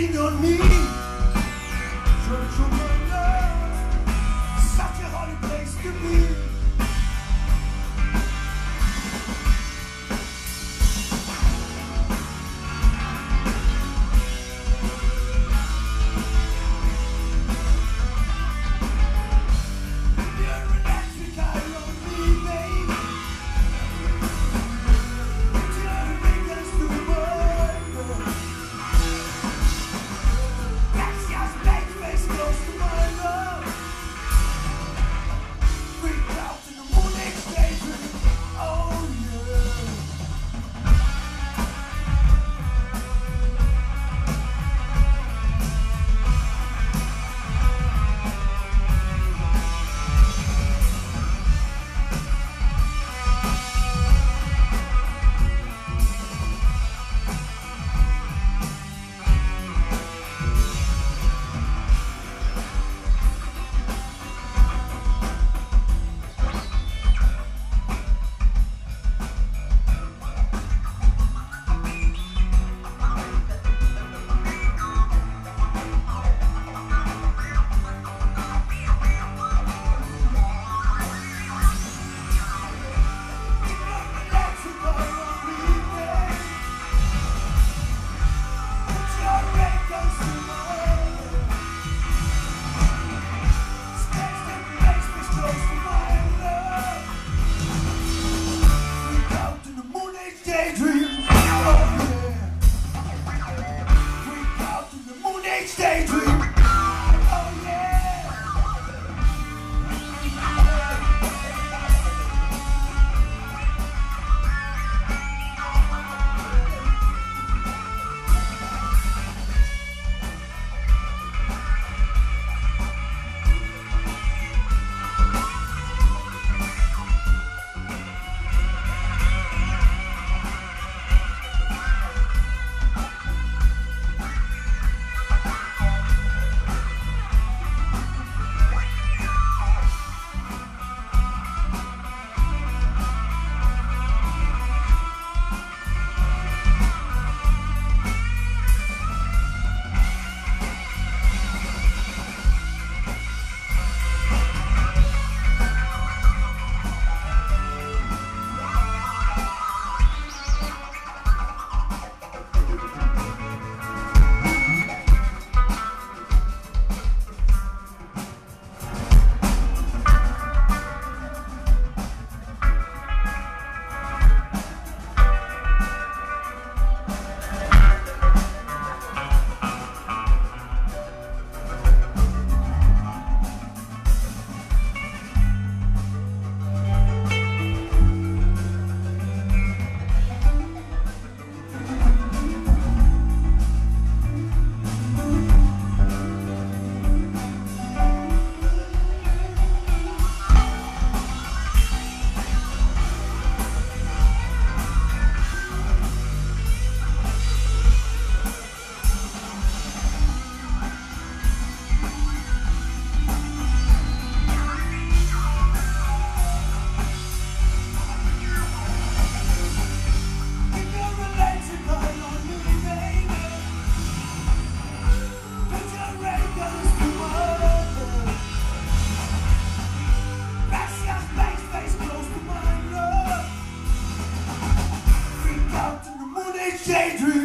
lean on me. Stay true. Dangerous.